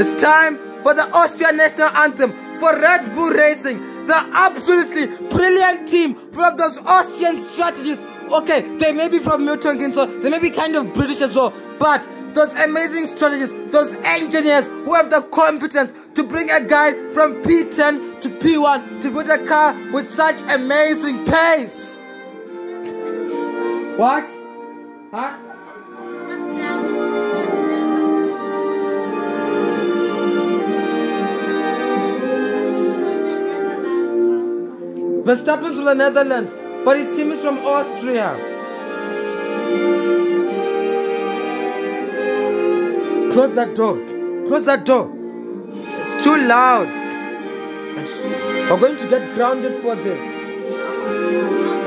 It's time for the Austrian national anthem for Red Bull Racing. The absolutely brilliant team from those Austrian strategists. Okay, they may be from Milton Keynes, they may be kind of British as well, but those amazing strategists, those engineers who have the competence to bring a guy from P10 to P1 to build a car with such amazing pace. What? Huh? Verstappen from the Netherlands, but his team is from Austria. Close that door. Close that door. It's too loud. We're going to get grounded for this.